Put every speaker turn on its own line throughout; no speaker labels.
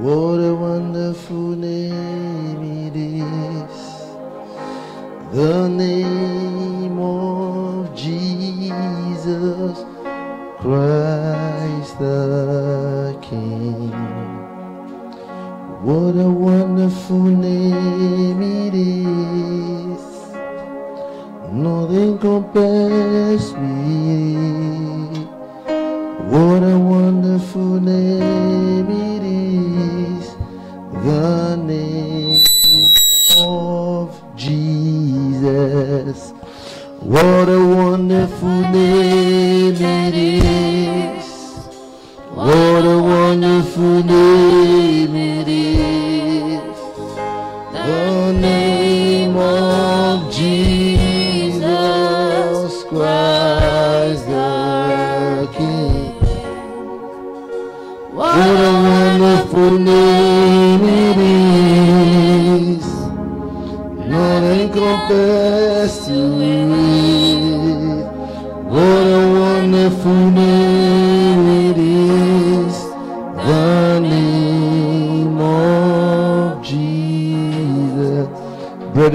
What a wonderful name it is. The name of Jesus Christ the King. What a wonderful name it is. Nothing compares with What a wonderful name it is. What a wonderful name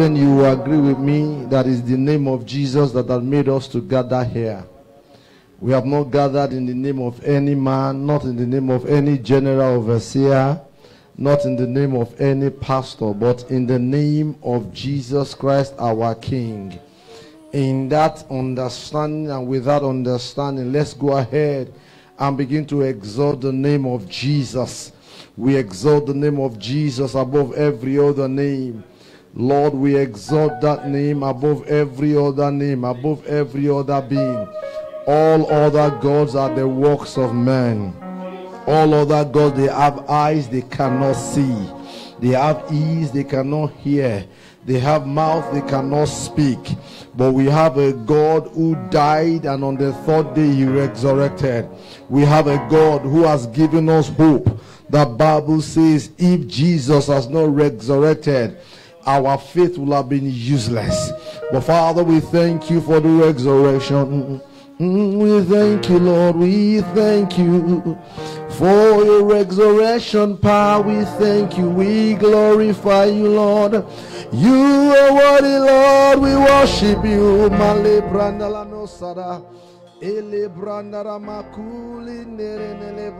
Brethren, you agree with me that is the name of Jesus that has made us to gather here. We have not gathered in the name of any man, not in the name of any general overseer, not in the name of any pastor, but in the name of Jesus Christ our King. In that understanding and with that understanding, let's go ahead and begin to exalt the name of Jesus. We exalt the name of Jesus above every other name. Lord, we exalt that name above every other name, above every other being. All other gods are the works of men. All other gods, they have eyes they cannot see. They have ears they cannot hear. They have mouth they cannot speak. But we have a God who died and on the third day he resurrected. We have a God who has given us hope. The Bible says if Jesus has not resurrected, our faith will have been useless. But Father, we thank you for the resurrection. Mm, We thank you, Lord. We thank you for your resurrection power. We thank you. We glorify you, Lord. You are worthy, Lord. We worship you. Ele nere nele.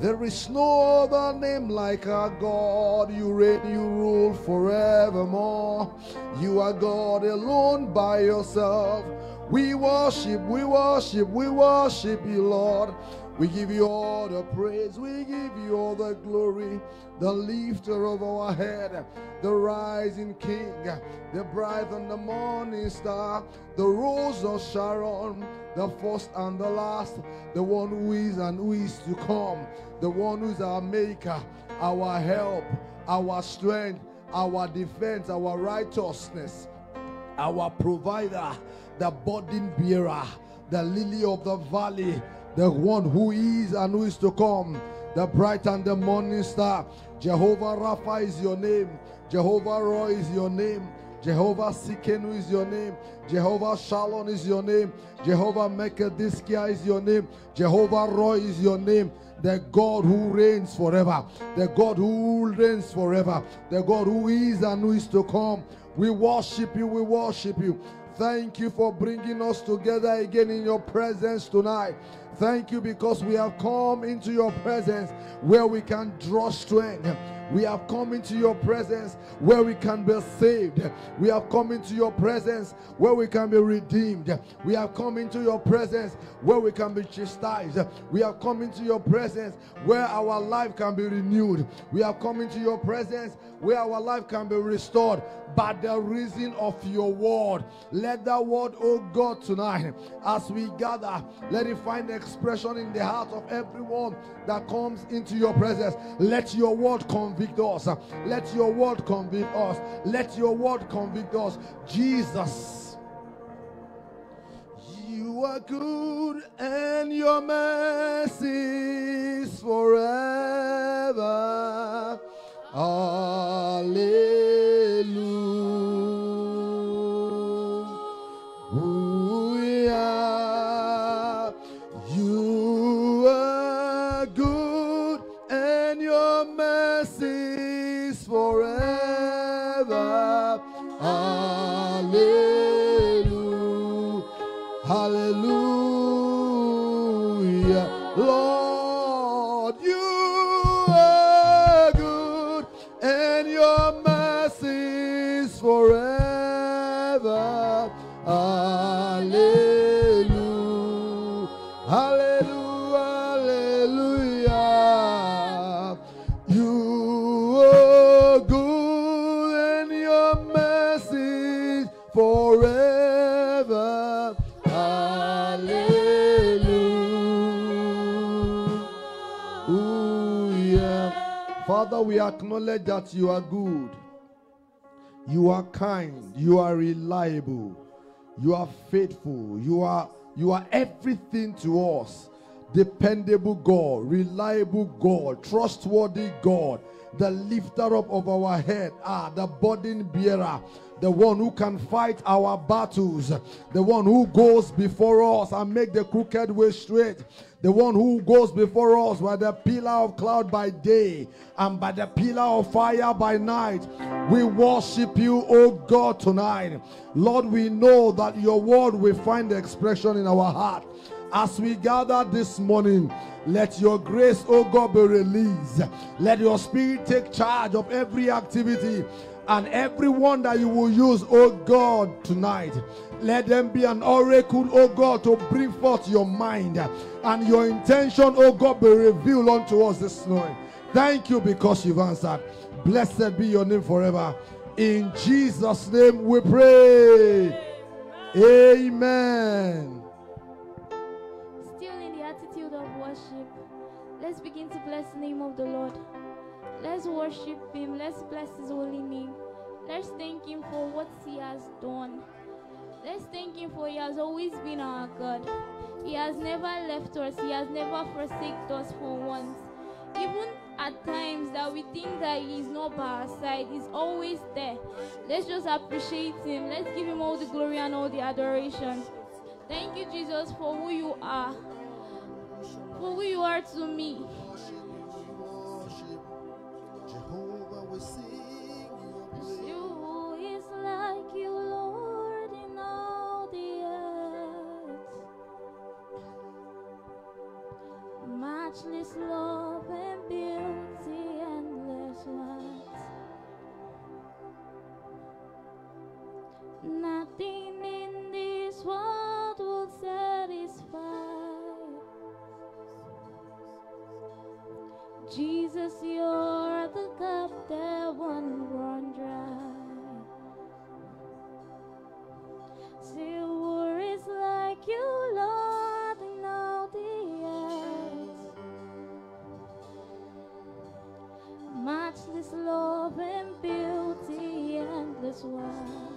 There is no other name like our God. You reign, you rule forevermore. You are God alone by yourself. We worship, we worship, we worship you, Lord. We give you all the praise, we give you all the glory, the lifter of our head, the rising king, the bright and the morning star, the rose of Sharon, the first and the last, the one who is and who is to come, the one who is our maker, our help, our strength, our defense, our righteousness our provider, the burden bearer, the lily of the valley, the one who is and who is to come, the bright and the morning star. Jehovah Rapha is your name. Jehovah Rohi is your name. Jehovah Tsidkenu is your name. Jehovah Shalom is your name. Jehovah Mekadiskia is your name. Jehovah Rohi is your name. The God who reigns forever. The God who reigns forever. The God who is and who is to come. We worship you. We worship you. Thank you for bringing us together again in your presence tonight. Thank you because we have come into your presence where we can draw strength. We have come into your presence where we can be saved. We have come into your presence where we can be redeemed. We have come into your presence where we can be chastised. We have come into your presence where our life can be renewed. We have come into your presence where our life can be restored by the reason of your word. Let that word, oh God, tonight, as we gather, let it find expression in the heart of everyone that comes into your presence. Let your word convict us. Let your word convict us. Let your word convict us. Jesus. You are good and your mercy is forever. Hallelujah. We acknowledge that you are good. You are kind. You are reliable. You are faithful. You are you are everything to us. Dependable God, reliable God, trustworthy God, the lifter up of our head, ah, the burden bearer, the one who can fight our battles, the one who goes before us and make the crooked way straight, the one who goes before us by the pillar of cloud by day and by the pillar of fire by night. We worship you, O God, tonight. Lord, we know that your word will find expression in our heart. As we gather this morning, let your grace, O God, be released. Let your spirit take charge of every activity and everyone that you will use, O God, tonight. Let them be an oracle, O God, to bring forth your mind and your intention, O God, be revealed unto us this morning. Thank you because you've answered. Blessed be your name forever. In Jesus' name we pray. Amen.
Still in the attitude of worship, let's begin to bless the name of the Lord. Let's worship Him. Let's bless His holy name. Let's thank Him for what He has done. Let's thank Him for He has always been our God. He has never left us, He has never forsaken us for once. Even at times that we think that He is not by our side, He's always there. Let's just appreciate Him. Let's give Him all the glory and all the adoration. Thank you, Jesus, for who you are. For who you are to me. Matchless love and beauty, endless light. Nothing in this world will satisfy. Jesus, you're endless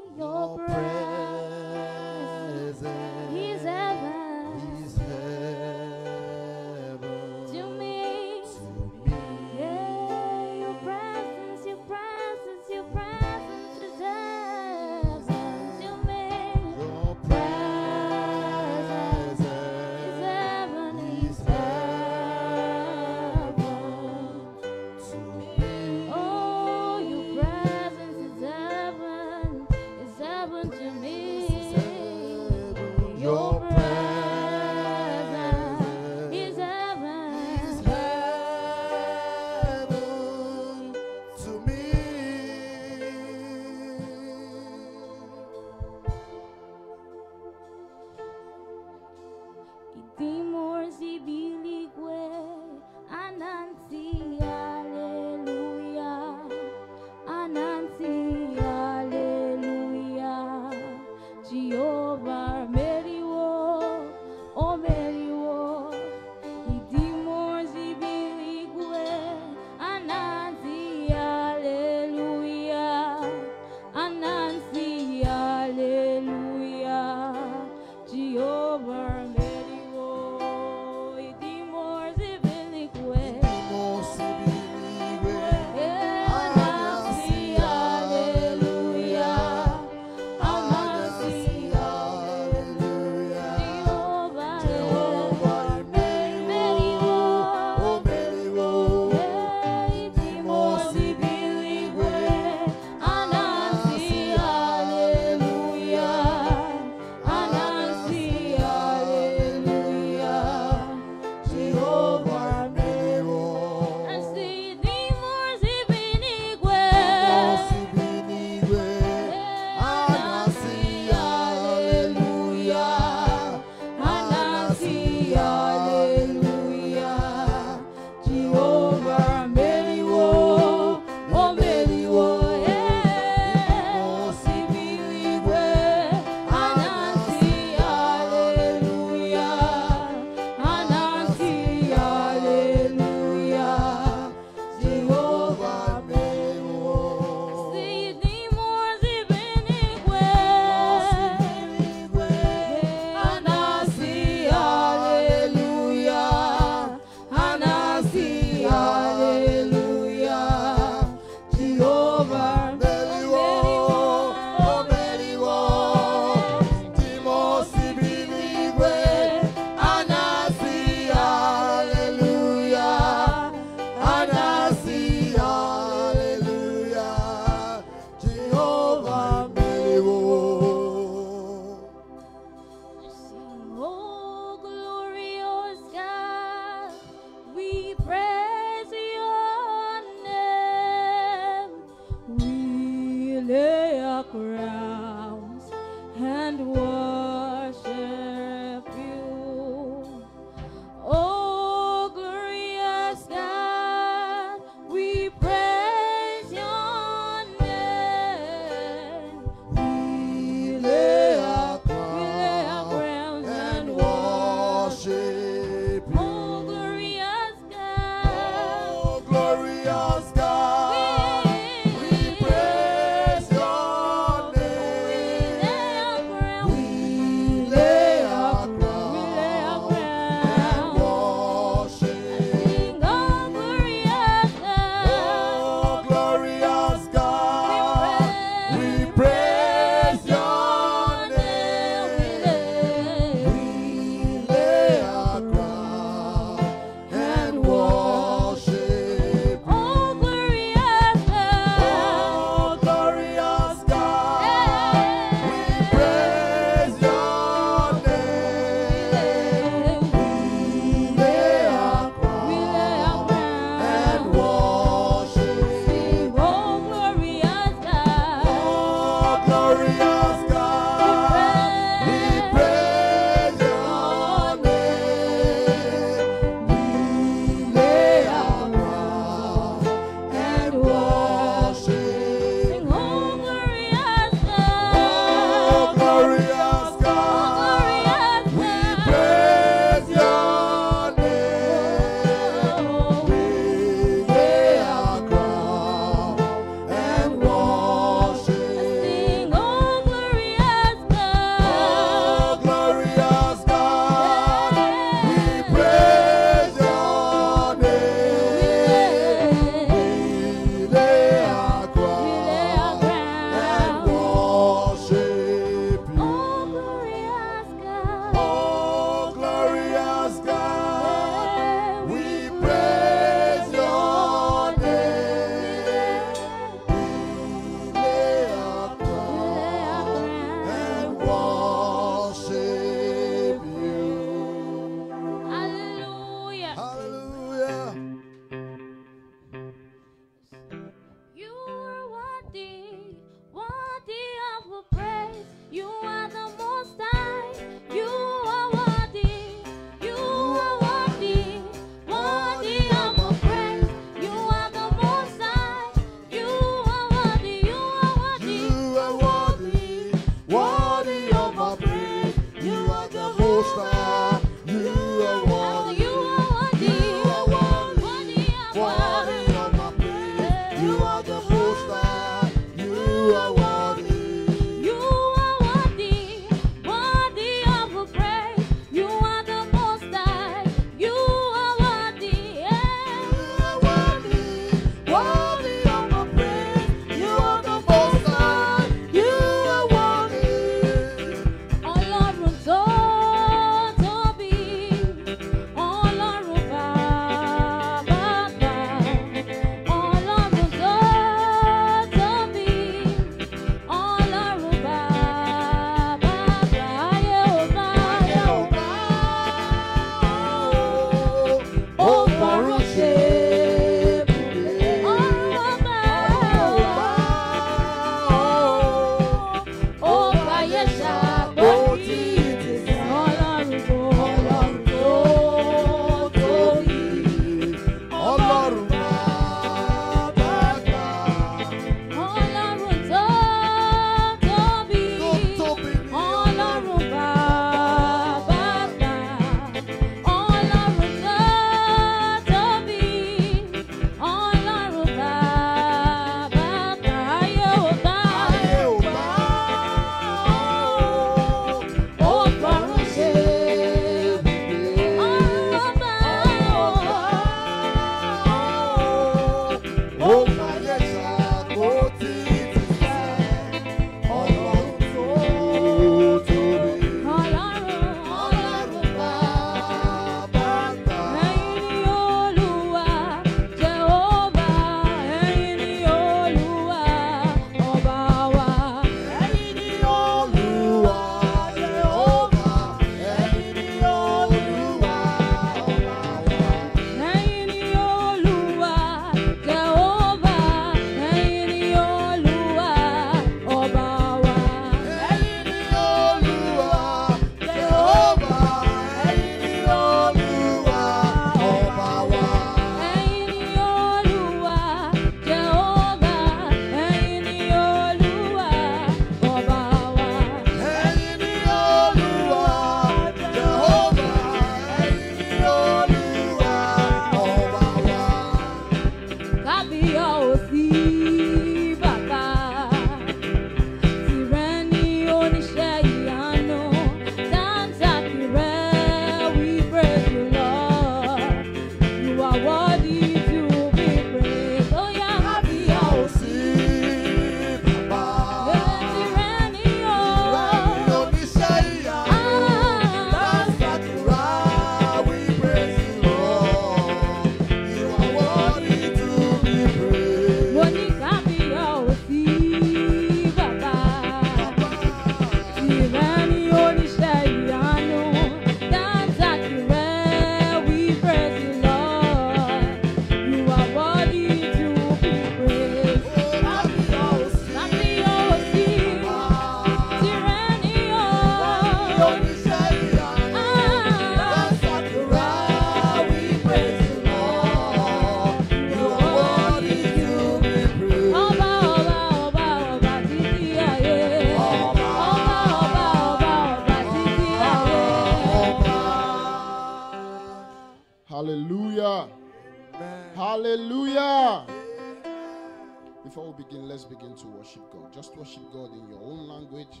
Just worship God in your own language,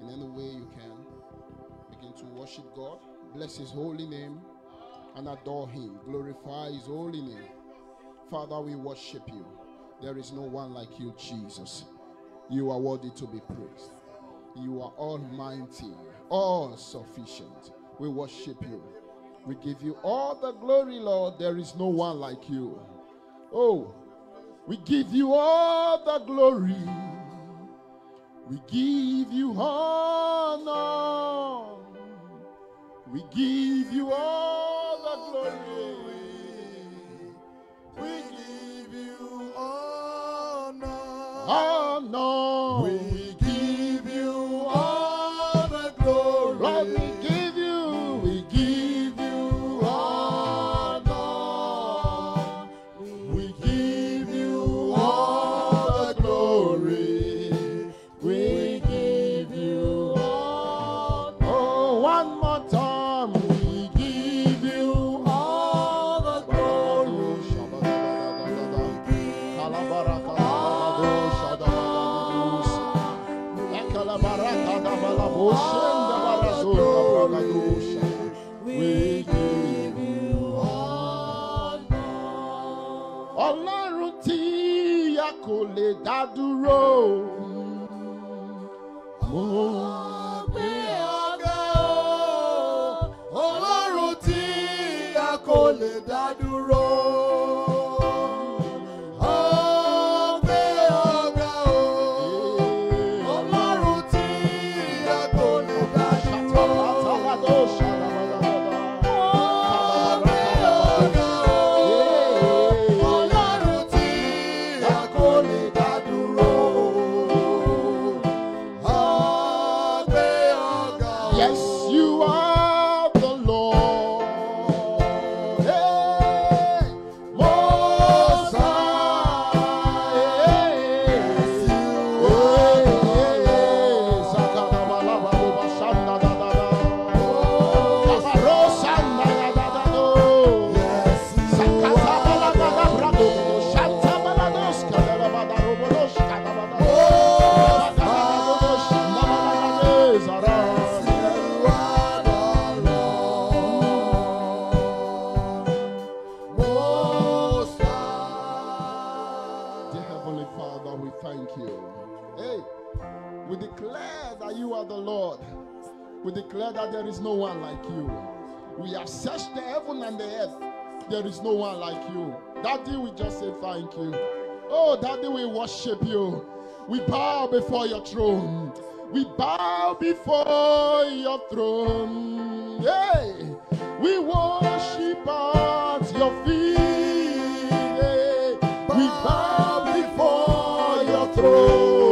in any way you can. Begin to worship God, bless His holy name, and adore Him. Glorify His holy name. Father, we worship you. There is no one like you, Jesus. You are worthy to be praised. You are almighty, all sufficient. We worship you. We give you all the glory, Lord. There is no one like you. Oh, we give you all the glory. We give you honor. We give you all the glory.
We
That do roll. Is no one like you. We have searched the heaven and the earth. There is no one like you. Daddy, we just say thank you. Oh, Daddy, we worship you. We bow before your throne. We bow before your throne. Hey, we worship at your feet. Hey, we bow before your throne.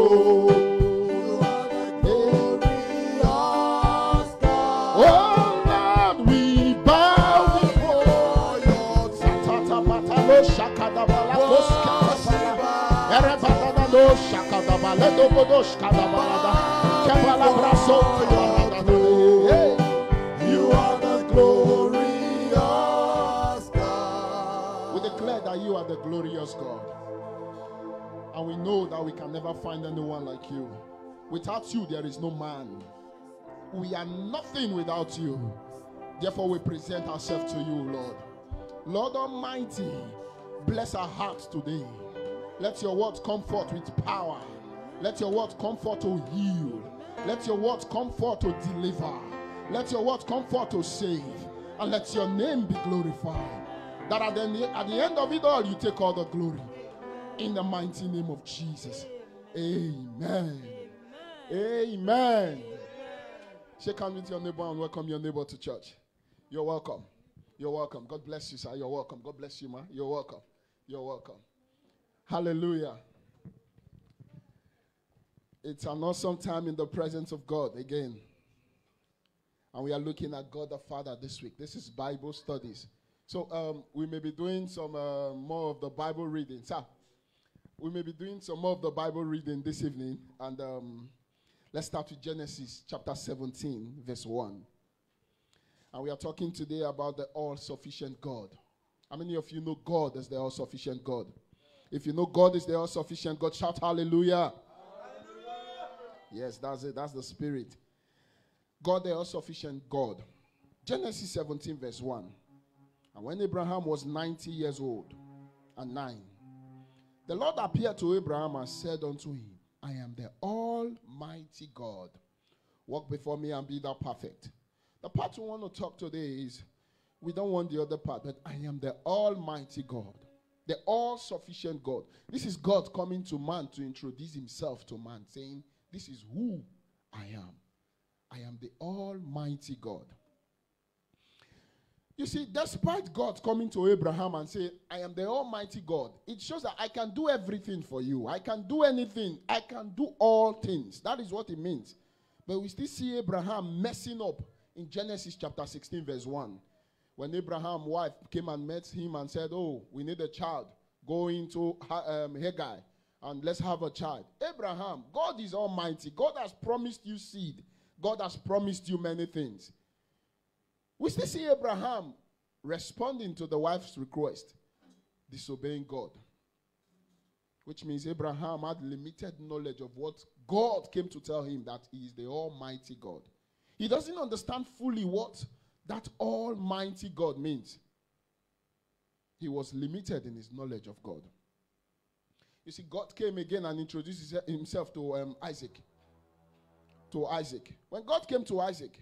We declare that you are the glorious God. And we know that we can never find anyone like you. Without you, there is no man. We are nothing without you. Therefore, we present ourselves to you, Lord. Lord Almighty, bless our hearts today. Let your word come forth with power. Let your word come forth to heal. Let your word come forth to deliver. Let your word come forth to save. And let your name be glorified. That at the, at the end of it all, you take all the glory. In the mighty name of Jesus. Amen. Amen. Shake hands with your neighbor and welcome your neighbor to church. You're welcome. You're welcome. God bless you, sir. You're welcome. God bless you, ma. You're welcome. You're welcome. Hallelujah. It's an awesome time in the presence of God again. And we are looking at God the Father this week. This is Bible studies. So um, we may be doing some uh, more of the Bible reading. Sir, we may be doing some more of the Bible reading this evening. And um, let's start with Genesis chapter 17, verse 1. And we are talking today about the all sufficient God. How many of you know God as the all sufficient God? If you know God is the all sufficient God, shout hallelujah. Yes, that's it. That's the spirit. God, the all sufficient God. Genesis 17, verse 1. And when Abraham was 90 years old and 9, the Lord appeared to Abraham and said unto him, I am the Almighty God. Walk before me and be thou perfect. The part we want to talk today is we don't want the other part, but I am the Almighty God, the all sufficient God. This is God coming to man to introduce himself to man, saying, This is who I am. I am the Almighty God. You see, despite God coming to Abraham and say, I am the Almighty God, it shows that I can do everything for you. I can do anything. I can do all things. That is what it means. But we still see Abraham messing up in Genesis chapter 16, verse 1. When Abraham's wife came and met him and said, Oh, we need a child. Go into um, Haggai and let's have a child. Abraham, God is Almighty. God has promised you seed. God has promised you many things. We still see Abraham responding to the wife's request, disobeying God. Which means Abraham had limited knowledge of what God came to tell him that he is the Almighty God. He doesn't understand fully what that Almighty God means. He was limited in his knowledge of God. You see, God came again and introduced himself to um, Isaac. To Isaac. When God came to Isaac,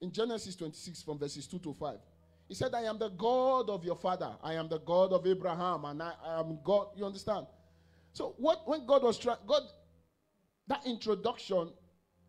in Genesis 26, from verses 2 to 5, he said, I am the God of your father. I am the God of Abraham, and I, I am God. You understand? So, what when God was trying, God, that introduction,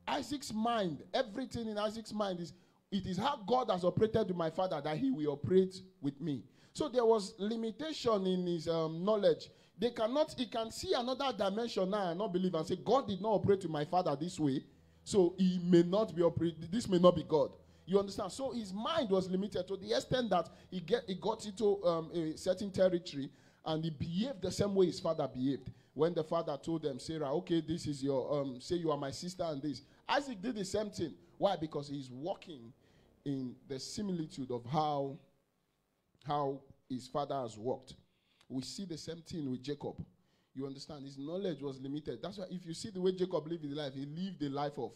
Isaac's mind, everything in Isaac's mind is, it is how God has operated with my father that he will operate with me. So there was limitation in his um, knowledge. They cannot, he can see another dimension now and not believe and say, God did not operate with my father this way. So he may not be operating, this may not be God. You understand? So his mind was limited to the extent that he get he got into um, a certain territory and he behaved the same way his father behaved. When the father told them, Sarah, okay, this is your um, say you are my sister and this. Isaac did the same thing. Why? Because he's walking in the similitude of how how his father has walked. We see the same thing with Jacob. You understand? His knowledge was limited. That's why if you see the way Jacob lived his life, he lived a life of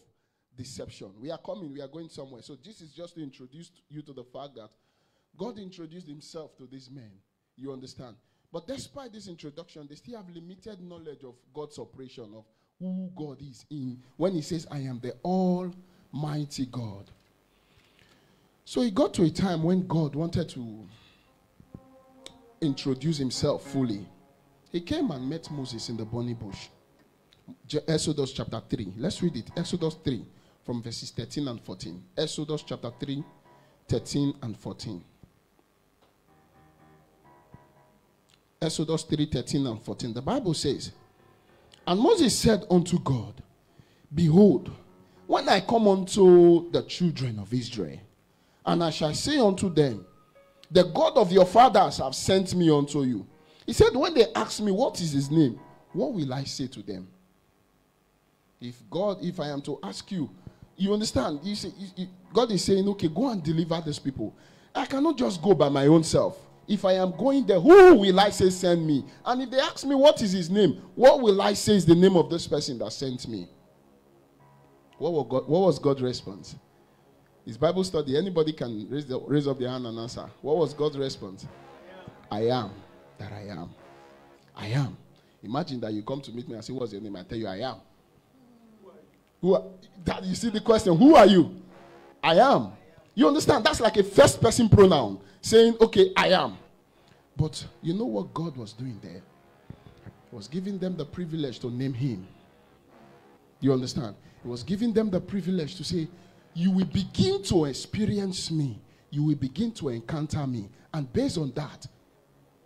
deception. We are coming, we are going somewhere. So this is just to introduce you to the fact that God introduced himself to this man. You understand? But despite this introduction, they still have limited knowledge of God's operation, of who God is in when He says, I am the Almighty God. So he got to a time when God wanted to introduce Himself fully. He came and met Moses in the burning bush. Exodus chapter 3. Let's read it. Exodus 3 from verses 13 and 14. Exodus chapter 3, 13 and 14. Exodus 3 13 and 14. The Bible says, And Moses said unto God, Behold, when I come unto the children of Israel, and I shall say unto them, The God of your fathers have sent me unto you. He said, When they ask me, What is his name? What will I say to them? If God, if I am to ask you, you understand? You see, you- God is saying, Okay, go and deliver these people. I cannot just go by my own self. If I am going there, who will I say send me? And if they ask me what is his name, what will I say is the name of this person that sent me? What God, what was God's response? His Bible study, anybody can raise, the, raise up their hand and answer. What was God's response? I am that I am. I am. Imagine that you come to meet me and say, What's your name? I tell you, I am. Who are, that you see the question, who are you? I am. You understand? That's like a first person pronoun saying, Okay, I am. But you know what God was doing there? He was giving them the privilege to name him. You understand? He was giving them the privilege to say, You will begin to experience me. You will begin to encounter me. And based on that,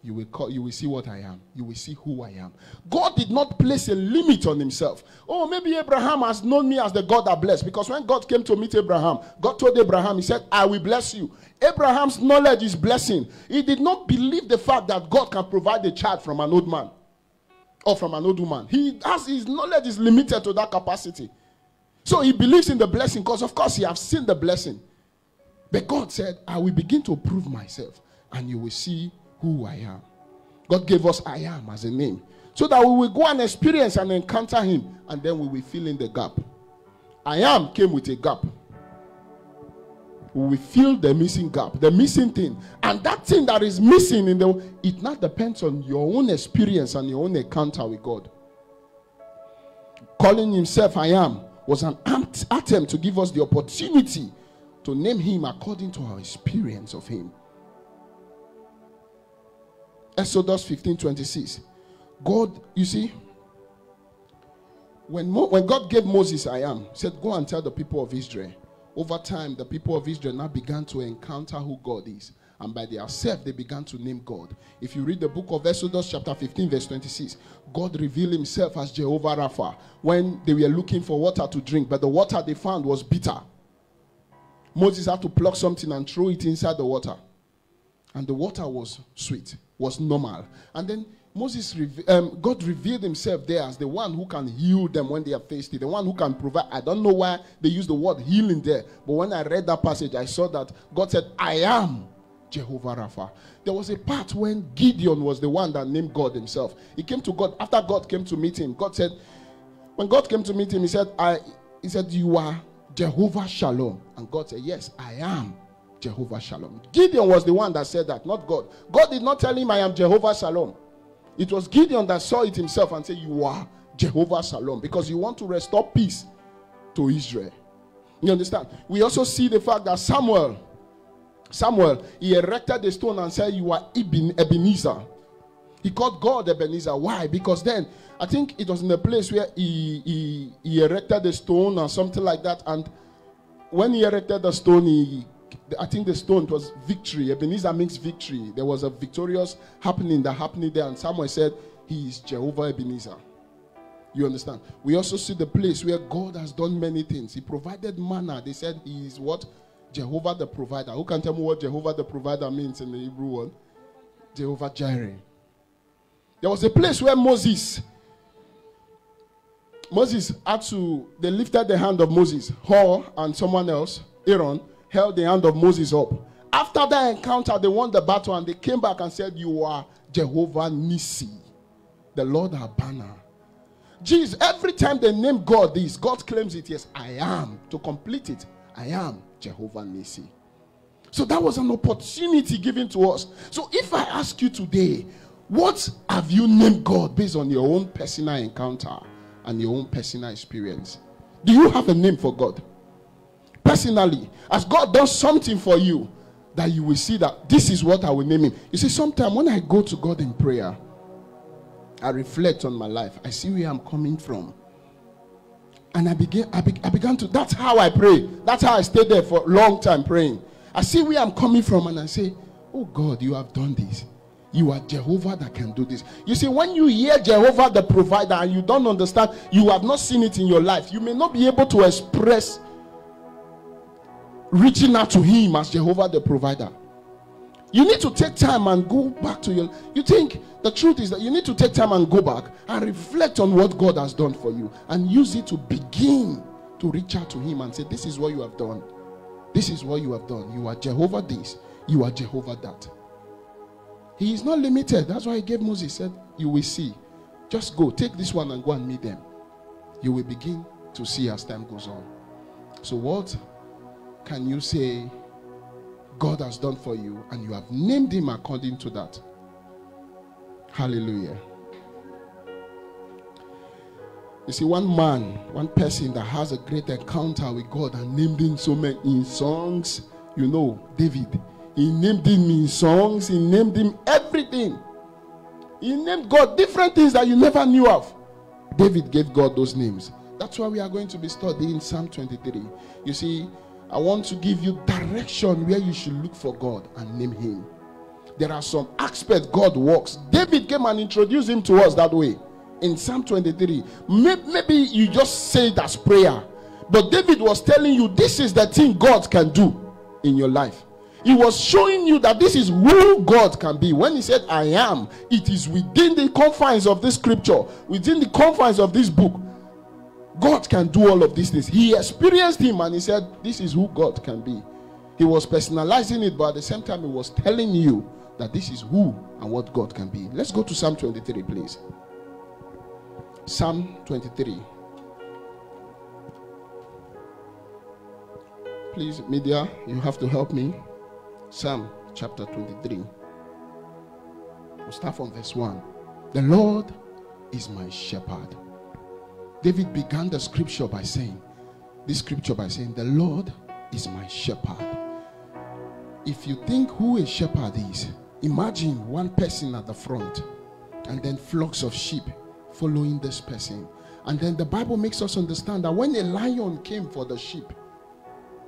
you will call, you will see what I am. You will see who I am. God did not place a limit on himself. Oh, maybe Abraham has known me as the God that bless. Because when God came to meet Abraham, God told Abraham, He said, I will bless you. Abraham's knowledge is blessing. He did not believe the fact that God can provide a child from an old man or from an old woman. He has his knowledge is limited to that capacity. So he believes in the blessing because, of course, he has seen the blessing. But God said, I will begin to prove myself, and you will see who I am. God gave us I am as a name. So that we will go and experience and encounter him, and then we will fill in the gap. I am came with a gap. We fill the missing gap, the missing thing. And that thing that is missing in the it now depends on your own experience and your own encounter with God. Calling himself I am was an attempt to give us the opportunity to name him according to our experience of him. Exodus 15 26. God, you see, when, Mo- when God gave Moses I am, said, Go and tell the people of Israel. Over time, the people of Israel now began to encounter who God is. And by themselves, they began to name God. If you read the book of Exodus, chapter 15, verse 26, God revealed himself as Jehovah Rapha when they were looking for water to drink, but the water they found was bitter. Moses had to pluck something and throw it inside the water. And the water was sweet, was normal. And then Moses, um, God revealed himself there as the one who can heal them when they are thirsty, the one who can provide. I don't know why they use the word healing there, but when I read that passage, I saw that God said, I am Jehovah Rapha. There was a part when Gideon was the one that named God himself. He came to God after God came to meet him. God said, when God came to meet him, he said, I he said, You are Jehovah Shalom. And God said, Yes, I am Jehovah Shalom. Gideon was the one that said that, not God. God did not tell him, I am Jehovah Shalom. It was Gideon that saw it himself and said, You are Jehovah Shalom because you want to restore peace to Israel. You understand? We also see the fact that Samuel, Samuel, he erected the stone and said, You are Eben- Ebenezer. He called God Ebenezer. Why? Because then I think it was in the place where he, he, he erected the stone or something like that. And when he erected the stone, he I think the stone was victory. Ebenezer means victory. There was a victorious happening that happened there, and Samuel said, He is Jehovah Ebenezer. You understand? We also see the place where God has done many things. He provided manna. They said He is what? Jehovah the provider. Who can tell me what Jehovah the provider means in the Hebrew word? Jehovah Jireh. There was a place where Moses, Moses had to, they lifted the hand of Moses, Hur and someone else, Aaron, held the hand of Moses up. After that encounter, they won the battle and they came back and said, You are Jehovah Nissi, the Lord our banner. Jesus, every time they name God this, God claims it, yes, I am. To complete it, I am Jehovah Nissi. So that was an opportunity given to us. So if I ask you today, What have you named God based on your own personal encounter and your own personal experience? Do you have a name for God? Personally, as God does something for you, that you will see that this is what I will name him. You see, sometimes when I go to God in prayer, I reflect on my life. I see where I'm coming from. And I began, I, be, I began to, that's how I pray. That's how I stayed there for a long time praying. I see where I'm coming from and I say, Oh God, you have done this. You are Jehovah that can do this. You see, when you hear Jehovah the provider and you don't understand, you have not seen it in your life, you may not be able to express reaching out to Him as Jehovah the provider. You need to take time and go back to your. You think the truth is that you need to take time and go back and reflect on what God has done for you and use it to begin to reach out to Him and say, This is what you have done. This is what you have done. You are Jehovah this, you are Jehovah that. He is not limited. That's why he gave Moses, said, You will see. Just go, take this one and go and meet them. You will begin to see as time goes on. So, what can you say God has done for you and you have named him according to that? Hallelujah. You see, one man, one person that has a great encounter with God and named him so many in songs, you know, David. He named him in songs, he named him everything. He named God different things that you never knew of. David gave God those names. That's why we are going to be studying Psalm 23. You see, I want to give you direction where you should look for God and name him. There are some aspects God works. David came and introduced him to us that way in Psalm 23. Maybe you just say it as prayer, but David was telling you this is the thing God can do in your life. He was showing you that this is who God can be. When he said, I am, it is within the confines of this scripture, within the confines of this book. God can do all of these things. He experienced him and he said, This is who God can be. He was personalizing it, but at the same time, he was telling you that this is who and what God can be. Let's go to Psalm 23, please. Psalm 23. Please, media, you have to help me. Psalm chapter 23. We'll start from verse 1. The Lord is my shepherd. David began the scripture by saying, this scripture by saying, The Lord is my shepherd. If you think who a shepherd is, imagine one person at the front and then flocks of sheep following this person. And then the Bible makes us understand that when a lion came for the sheep,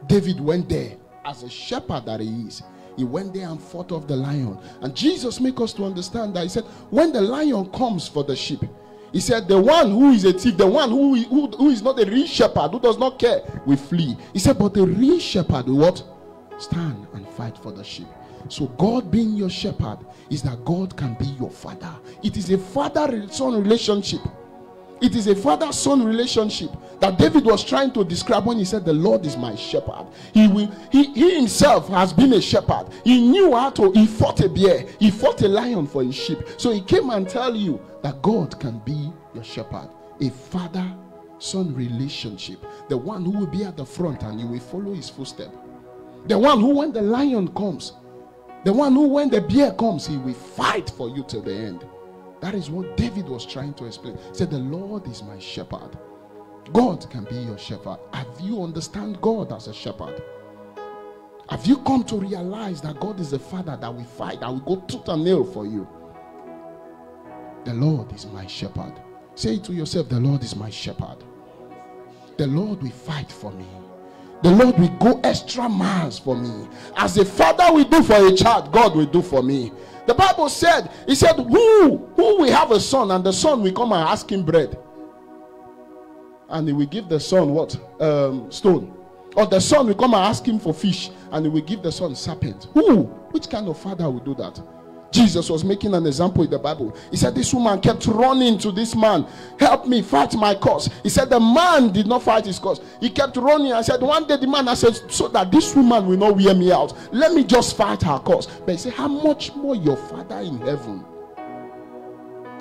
David went there as a shepherd that he is. He went there and fought off the lion. And Jesus make us to understand that he said, when the lion comes for the sheep, he said, the one who is a thief, the one who, who, who is not a real shepherd, who does not care, will flee. He said, but the real shepherd will what? Stand and fight for the sheep. So God being your shepherd is that God can be your father. It is a father-son relationship. It is a father son relationship that David was trying to describe when he said, The Lord is my shepherd. He, will, he, he himself has been a shepherd. He knew how to, he fought a bear, he fought a lion for his sheep. So he came and tell you that God can be your shepherd. A father son relationship. The one who will be at the front and you will follow his footstep. The one who, when the lion comes, the one who, when the bear comes, he will fight for you till the end. That is what David was trying to explain. He said, The Lord is my shepherd. God can be your shepherd. Have you understand God as a shepherd? Have you come to realize that God is the father that will fight, that will go tooth and nail for you? The Lord is my shepherd. Say to yourself, The Lord is my shepherd. The Lord will fight for me. The Lord will go extra miles for me. As a father will do for a child, God will do for me. The Bible said, He said, Who who will have a son, and the son will come and ask him bread. And he will give the son what? Um, stone. Or the son will come and ask him for fish, and he will give the son serpent. Who? Which kind of father will do that? Jesus was making an example in the Bible. He said, This woman kept running to this man, Help me fight my cause. He said, The man did not fight his cause. He kept running I said, One day the man I said, So that this woman will not wear me out, let me just fight her cause. But he said, How much more your father in heaven?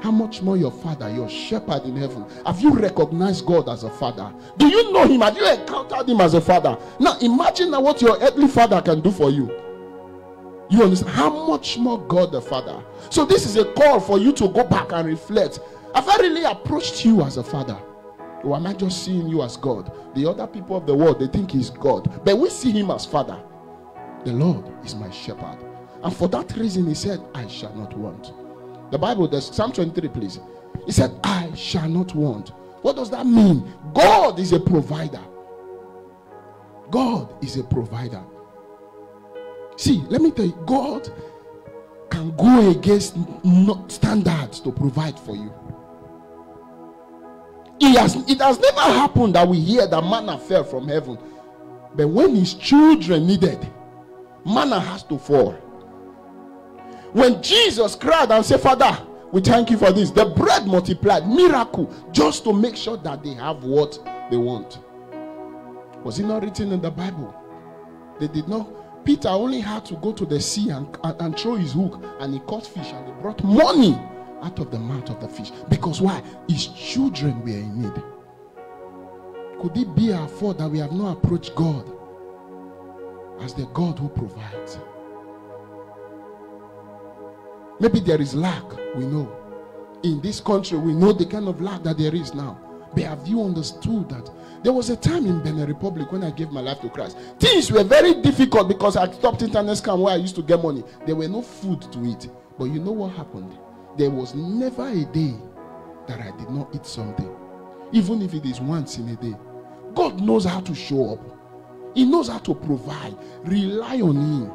How much more your father, your shepherd in heaven? Have you recognized God as a father? Do you know him? Have you encountered him as a father? Now imagine what your earthly father can do for you. You understand? How much more God the Father? So, this is a call for you to go back and reflect. Have I really approached you as a father? Or am I just seeing you as God? The other people of the world, they think He's God, but we see Him as Father. The Lord is my shepherd. And for that reason, He said, I shall not want. The Bible, there's Psalm 23, please. He said, I shall not want. What does that mean? God is a provider. God is a provider. See, let me tell you, God can go against standards to provide for you. It has, it has never happened that we hear that manna fell from heaven. But when his children needed, manna has to fall. When Jesus cried and said, Father, we thank you for this, the bread multiplied, miracle, just to make sure that they have what they want. Was it not written in the Bible? They did not. Peter only had to go to the sea and, and, and throw his hook, and he caught fish, and he brought money out of the mouth of the fish. Because why? His children were in need. Could it be our fault that we have not approached God as the God who provides? Maybe there is lack, we know. In this country, we know the kind of lack that there is now. But have you understood that there was a time in Benin Republic when I gave my life to Christ? Things were very difficult because I stopped internet scam where I used to get money. There were no food to eat. But you know what happened? There was never a day that I did not eat something, even if it is once in a day. God knows how to show up, He knows how to provide. Rely on Him.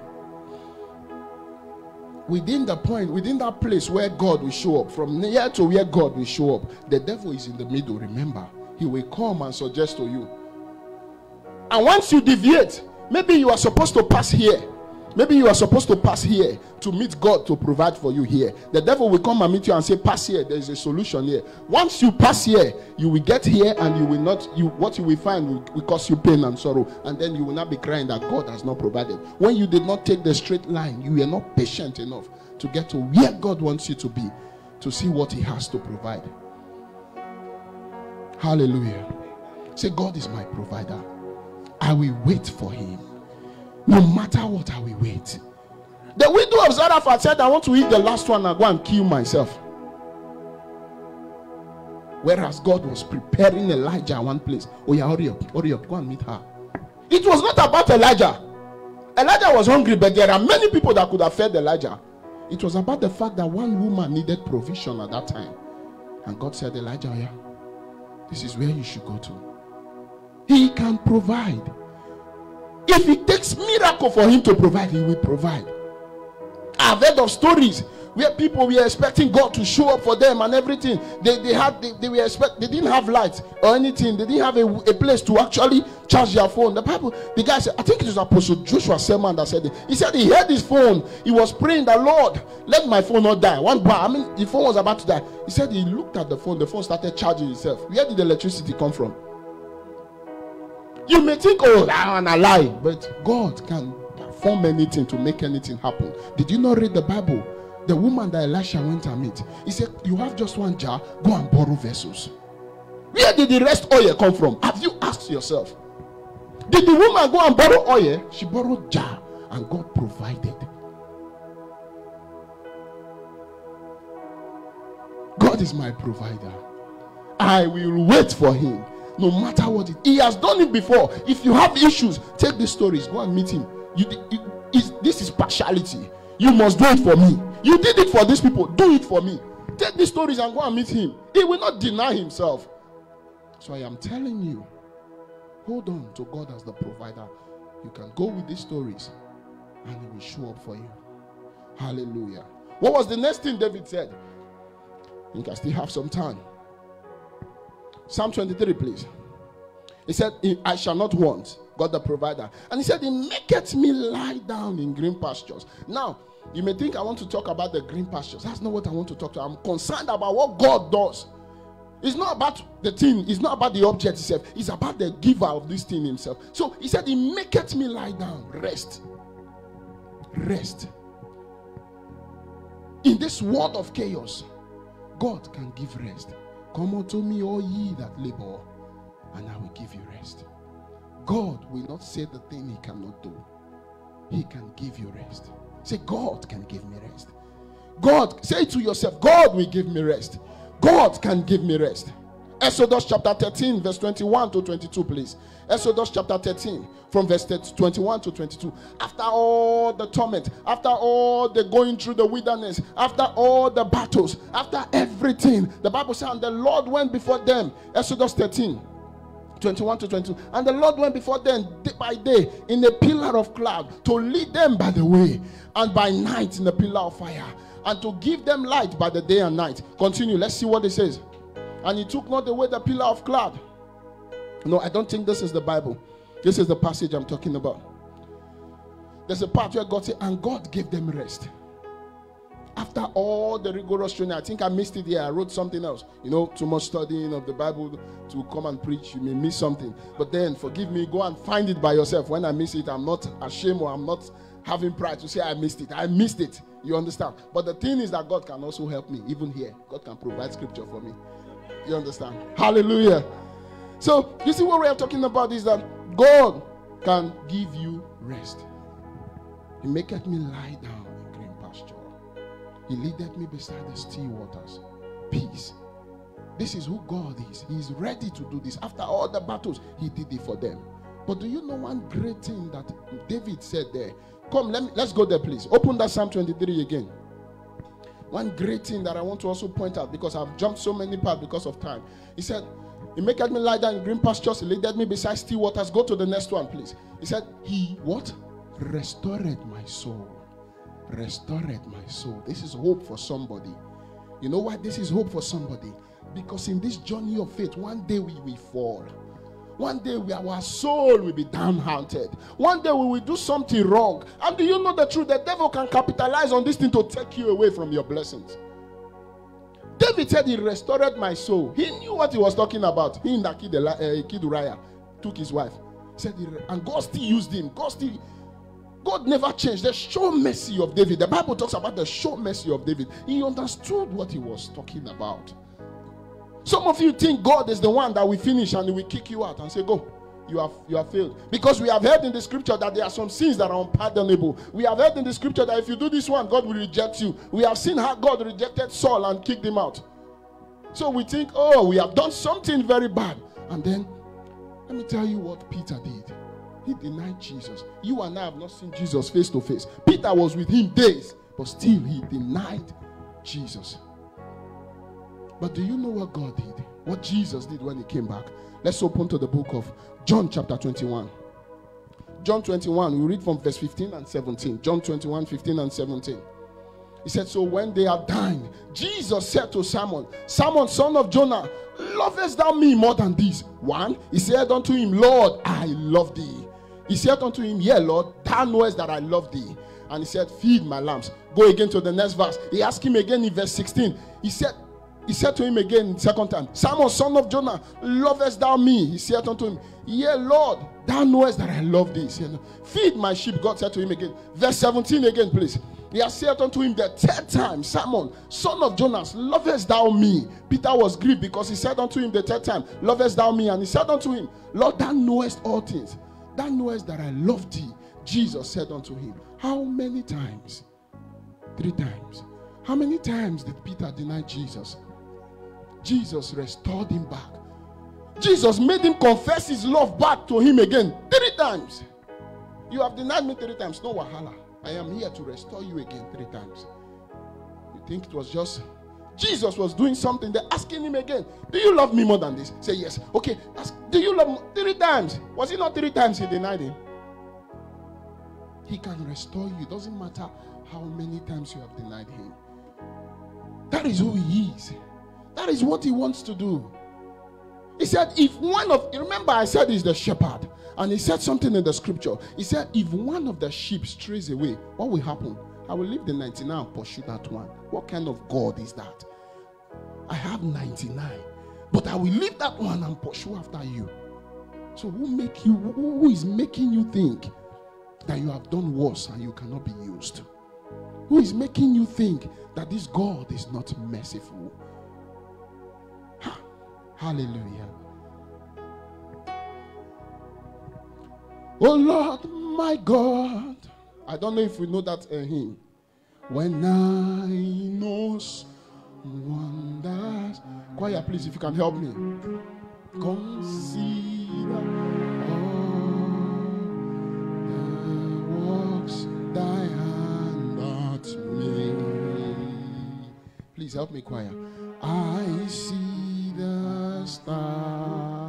Within the point, within that place where God will show up, from here to where God will show up, the devil is in the middle. Remember, he will come and suggest to you. And once you deviate, maybe you are supposed to pass here Maybe you are supposed to pass here to meet God to provide for you here. The devil will come and meet you and say, Pass here, there is a solution here. Once you pass here, you will get here and you will not, you what you will find will, will cause you pain and sorrow. And then you will not be crying that God has not provided. When you did not take the straight line, you were not patient enough to get to where God wants you to be, to see what He has to provide. Hallelujah. Say, God is my provider. I will wait for Him. No matter what, I will wait. The widow of Zarephath said, I want to eat the last one and go and kill myself. Whereas God was preparing Elijah one place. Oh, yeah, hurry up, hurry up, go and meet her. It was not about Elijah. Elijah was hungry, but there are many people that could have fed Elijah. It was about the fact that one woman needed provision at that time. And God said, Elijah, oh, yeah, this is where you should go to. He can provide. If it takes miracle for him to provide, he will provide. I've heard of stories where people were expecting God to show up for them and everything. They, they had they, they were expect they didn't have light or anything. They didn't have a, a place to actually charge their phone. The Bible, the guy said, I think it was Apostle Joshua Selman that said it. He said he had his phone. He was praying that Lord, let my phone not die. One bar, I mean, the phone was about to die. He said he looked at the phone, the phone started charging itself. Where did the electricity come from? You may think, oh, I'm a lie, but God can perform anything to make anything happen. Did you not read the Bible? The woman that Elisha went and meet, he said, You have just one jar, go and borrow vessels. Where did the rest oil come from? Have you asked yourself? Did the woman go and borrow oil? She borrowed jar and God provided. God is my provider. I will wait for him no matter what it he has done it before. If you have issues take the stories go and meet him. You, you this is partiality. You must do it for me. You did it for these people do it for me. Take the stories and go and meet him. He will not deny himself. So i am telling you hold on to god as the provider. You can go with these stories and he will show up for you. Hallelujah. What was the next thing david said? I think i still have some time Psalm 23, please. He said, I shall not want, God the provider. And he said, He maketh me lie down in green pastures. Now, you may think I want to talk about the green pastures. That's not what I want to talk to. I'm concerned about what God does. It's not about the thing, it's not about the object itself, it's about the giver of this thing himself. So he said, He maketh me lie down, rest. Rest. In this world of chaos, God can give rest. Come unto me, all ye that labor, and I will give you rest. God will not say the thing he cannot do. He can give you rest. Say, God can give me rest. God, say to yourself, God will give me rest. God can give me rest. Exodus chapter 13, verse 21 to 22, please. Exodus chapter 13, from verse 21 to 22. After all the torment, after all the going through the wilderness, after all the battles, after everything, the Bible says, and the Lord went before them. Exodus 13, 21 to 22. And the Lord went before them day by day in a pillar of cloud to lead them by the way, and by night in a pillar of fire, and to give them light by the day and night. Continue. Let's see what it says. And he took not away the pillar of cloud. No, I don't think this is the Bible. This is the passage I'm talking about. There's a part where God said, and God gave them rest. After all the rigorous training, I think I missed it here. I wrote something else. You know, too much studying of the Bible to come and preach, you may miss something. But then, forgive me, go and find it by yourself. When I miss it, I'm not ashamed or I'm not having pride to say I missed it. I missed it. You understand? But the thing is that God can also help me, even here. God can provide scripture for me. You understand? Hallelujah. So, you see what we are talking about is that God can give you rest. He maketh me lie down in green pasture. He leadeth me beside the still waters. Peace. This is who God is. He is ready to do this. After all the battles, He did it for them. But do you know one great thing that David said there? Come, let me, let's go there, please. Open that Psalm 23 again. One great thing that I want to also point out because I've jumped so many parts because of time. He said, He maketh me lie down in green pastures, He leadeth me beside still waters. Go to the next one, please. He said, He what? Restored my soul. Restored my soul. This is hope for somebody. You know why this is hope for somebody? Because in this journey of faith, one day we will fall. One day we, our soul will be downhearted. One day we will do something wrong. And do you know the truth? The devil can capitalize on this thing to take you away from your blessings. David said he restored my soul. He knew what he was talking about. He that kid, uh, kid Uriah took his wife. Said, he, and God still used him. God still, God never changed. The sure mercy of David. The Bible talks about the sure mercy of David. He understood what he was talking about. Some of you think God is the one that will finish and will kick you out and say, Go. You have you have failed. Because we have heard in the scripture that there are some sins that are unpardonable. We have heard in the scripture that if you do this one, God will reject you. We have seen how God rejected Saul and kicked him out. So we think, oh, we have done something very bad. And then let me tell you what Peter did. He denied Jesus. You and I have not seen Jesus face to face. Peter was with him days, but still he denied Jesus. But do you know what God did? What Jesus did when he came back? Let's open to the book of John, chapter 21. John 21, we read from verse 15 and 17. John 21, 15 and 17. He said, So when they are dying, Jesus said to Simon, Simon, son of Jonah, lovest thou me more than this? One, he said unto him, Lord, I love thee. He said unto him, Yea, Lord, thou knowest that I love thee. And he said, Feed my lambs. Go again to the next verse. He asked him again in verse 16. He said, he said to him again second time, Simon, son of Jonah, lovest thou me? He said unto him, Yea, Lord, thou knowest that I love thee. Said, Feed my sheep, God said to him again. Verse 17 again, please. He has said unto him the third time, Simon, son of Jonas, lovest thou me? Peter was grieved because he said unto him the third time, Lovest thou me? And he said unto him, Lord, thou knowest all things. Thou knowest that I love thee. Jesus said unto him, How many times? Three times. How many times did Peter deny Jesus? Jesus restored him back. Jesus made him confess his love back to him again three times. You have denied me three times. No wahala. I am here to restore you again three times. You think it was just Jesus was doing something. They're asking him again, Do you love me more than this? Say yes. Okay. Ask, Do you love me? Three times. Was it not three times he denied him? He can restore you. It doesn't matter how many times you have denied him. That is who he is. That is what he wants to do. He said, if one of, remember, I said he's the shepherd. And he said something in the scripture. He said, if one of the sheep strays away, what will happen? I will leave the 99 and pursue that one. What kind of God is that? I have 99, but I will leave that one and pursue after you. So who make you who is making you think that you have done worse and you cannot be used? Who is making you think that this God is not merciful? Hallelujah. Oh Lord, my God, I don't know if we know that uh, hymn. When I knows wonders. Choir, please, if you can help me. Consider all the works thy hand hath made. Please help me, choir. I see the stars.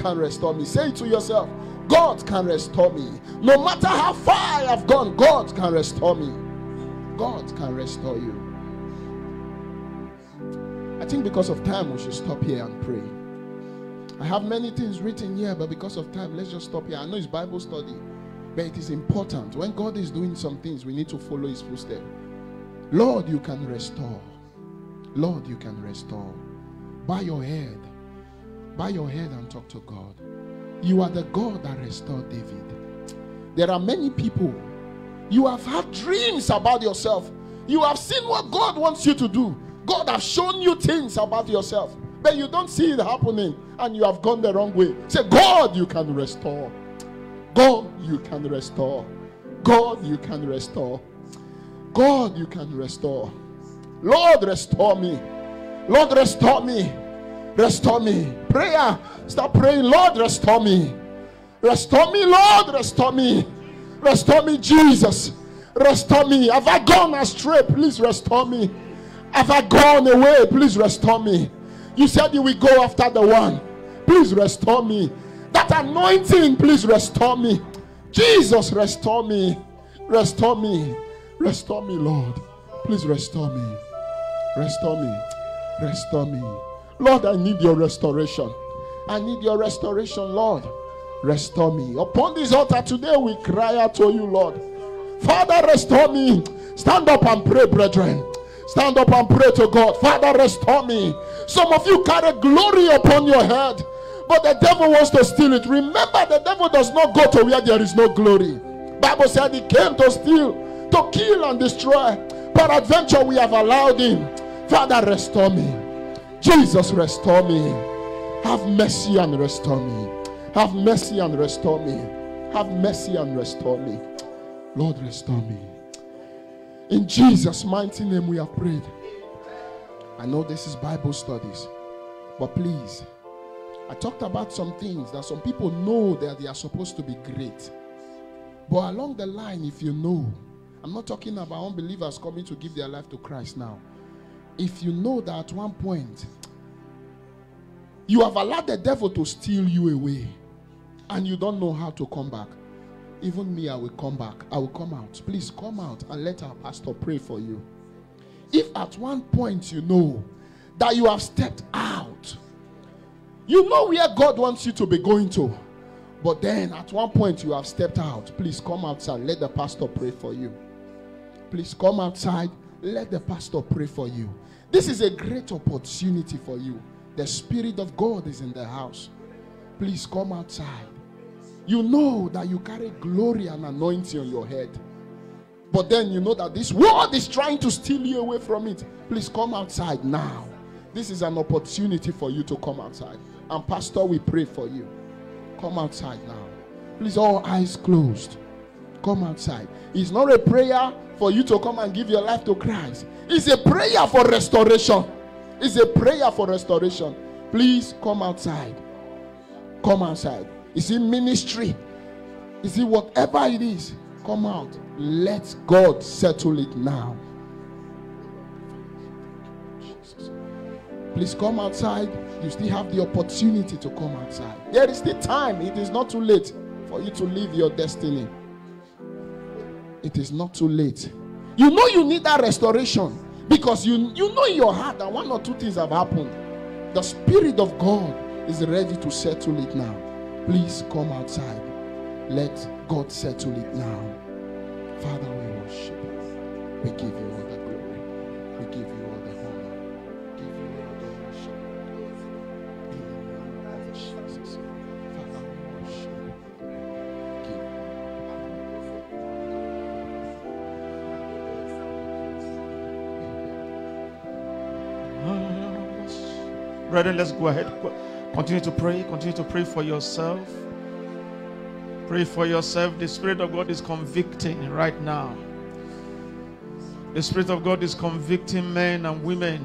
Can restore me. Say it to yourself. God can restore me. No matter how far I have gone, God can restore me. God can restore you. I think because of time, we should stop here and pray. I have many things written here, but because of time, let's just stop here. I know it's Bible study, but it is important. When God is doing some things, we need to follow His footsteps. Lord, you can restore. Lord, you can restore. Bow your head. Bow your head and talk to God. You are the God that restored David. There are many people. You have had dreams about yourself. You have seen what God wants you to do. God has shown you things about yourself, but you don't see it happening and you have gone the wrong way. Say, God, you can restore. God, you can restore. God, you can restore. God, you can restore. Lord, restore me. Lord, restore me. Restore me. Prayer. Start praying. Lord, restore me. Restore me, Lord. Restore me. Restore me, Jesus. Restore me. Have I gone astray? Please restore me. Have I gone away? Please restore me. You said you will go after the one. Please restore me. That anointing, please restore me. Jesus, restore me. Restore me. Restore me, Lord. Please restore me. Restore me. Restore me. Lord, I need your restoration. I need your restoration, Lord. Restore me. Upon this altar today, we cry out to you, Lord. Father, restore me. Stand up and pray, brethren. Stand up and pray to God. Father, restore me. Some of you carry glory upon your head, but the devil wants to steal it. Remember, the devil does not go to where there is no glory. Bible said he came to steal, to kill and destroy. Peradventure, we have allowed him. Father, restore me. Jesus, restore me. Have mercy and restore me. Have mercy and restore me. Have mercy and restore me. Lord, restore me. In Jesus' mighty name, we have prayed. I know this is Bible studies, but please, I talked about some things that some people know that they are supposed to be great. But along the line, if you know, I'm not talking about unbelievers coming to give their life to Christ now. If you know that at one point, you have allowed the devil to steal you away and you don't know how to come back. Even me, I will come back. I will come out. Please come out and let our pastor pray for you. If at one point you know that you have stepped out, you know where God wants you to be going to, but then at one point you have stepped out, please come outside. Let the pastor pray for you. Please come outside. Let the pastor pray for you. This is a great opportunity for you. The Spirit of God is in the house. Please come outside. You know that you carry glory and anointing on your head. But then you know that this world is trying to steal you away from it. Please come outside now. This is an opportunity for you to come outside. And, Pastor, we pray for you. Come outside now. Please, all eyes closed. Come outside. It's not a prayer for you to come and give your life to Christ, it's a prayer for restoration. It's a prayer for restoration. Please come outside. Come outside. Is it ministry? Is it whatever it is? Come out. Let God settle it now. Please come outside. You still have the opportunity to come outside. There is still time. It is not too late for you to live your destiny. It is not too late. You know you need that restoration because you, you know in your heart that one or two things have happened. The Spirit of God is ready to settle it now. Please come outside. Let God settle it now. Father, we worship. We give you
Brethren, let's go ahead. Continue to pray. Continue to pray for yourself. Pray for yourself. The Spirit of God is convicting right now. The Spirit of God is convicting men and women.